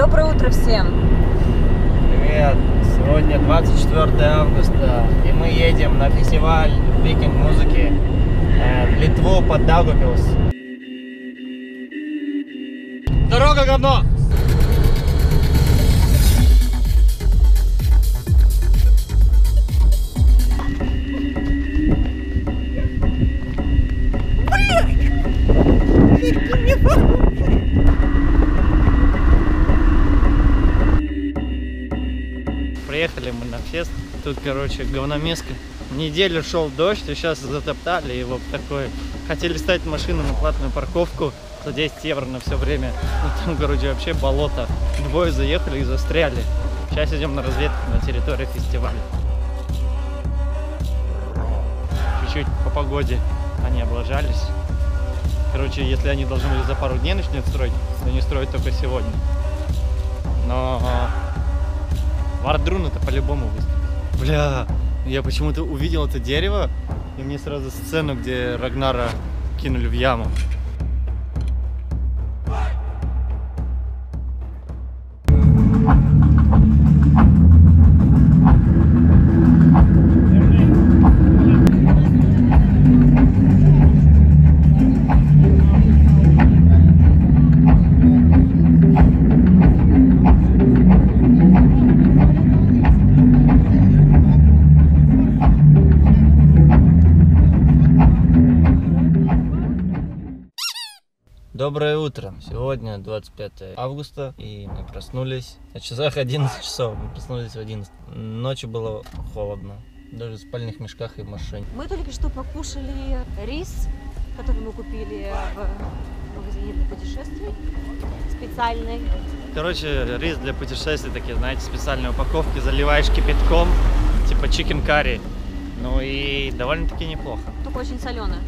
Доброе утро всем. Привет! Сегодня 24 августа, и мы едем на фестиваль викинг музыки э, в Литву под Даугавпилс. Дорога говно! Приехали мы на фест. Тут, короче, говномеска. Неделю шел дождь, и сейчас затоптали его такой. Хотели ставить машину на платную парковку за 10 евро на все время. Ну там, короче, вообще болото. Двое заехали и застряли. Сейчас идем на разведку на территории фестиваля. Чуть-чуть по погоде они облажались. Короче, если они должны были за пару дней начнут строить, то они строят только сегодня. Вардрун это по-любому выступит. Бля, я почему-то увидел это дерево, и мне сразу сцену, где Рагнара кинули в яму. Доброе утро. Сегодня 25 августа, и мы проснулись на часах 11 часов. Мы проснулись в 11. Ночью было холодно. Даже в спальных мешках и в машине. Мы только что покушали рис, который мы купили в магазине для путешествий. Специальный. Короче, рис для путешествий такие, знаете, специальные упаковки. Заливаешь кипятком, типа чикен карри. Ну и довольно-таки неплохо. Только очень соленый.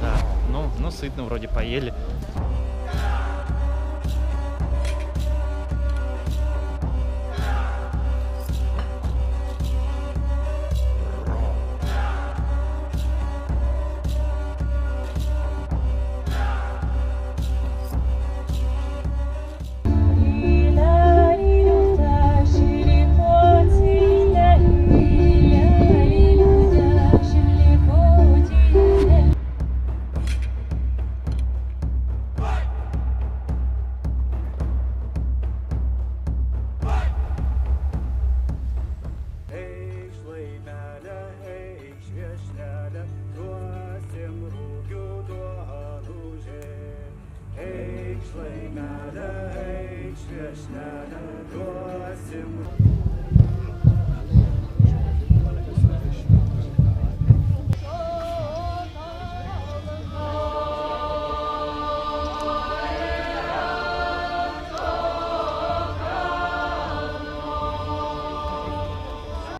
Да, ну, ну сытно вроде поели.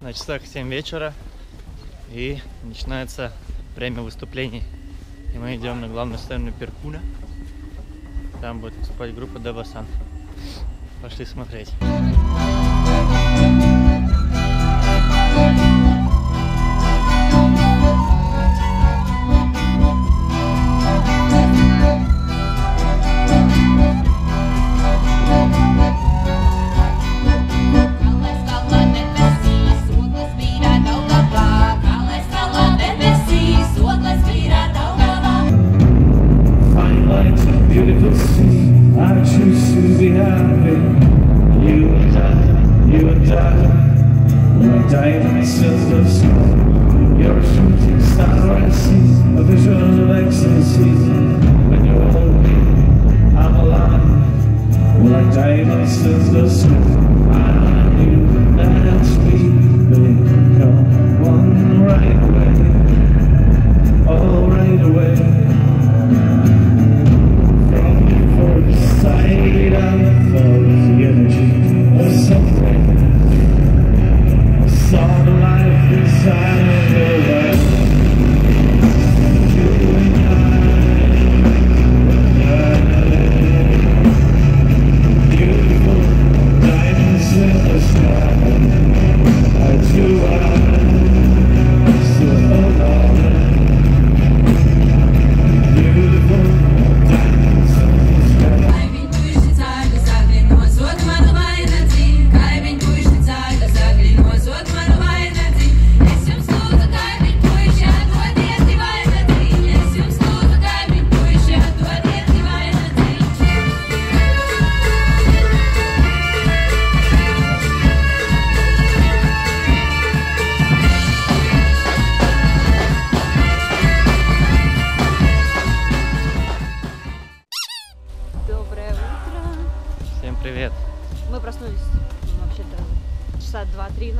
На часах 7 вечера и начинается время выступлений. И мы идем на главную сцену Перкуна. Там будет выступать группа Девасан. Пошли смотреть. When I die You're a shooting star I see A vision of ecstasy When you me I'm alive I die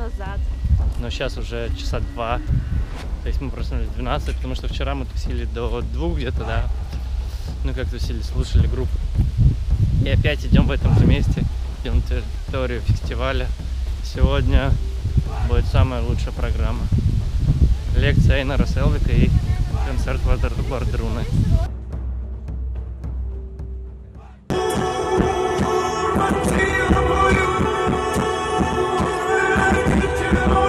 назад. Но сейчас уже часа два. То есть мы проснулись в 12, потому что вчера мы тусили до двух где-то, да. Ну как тусили, слушали группу. И опять идем в этом же месте, идем на территорию фестиваля. Сегодня будет самая лучшая программа. Лекция Эйнара Селвика и концерт Вардер Canada.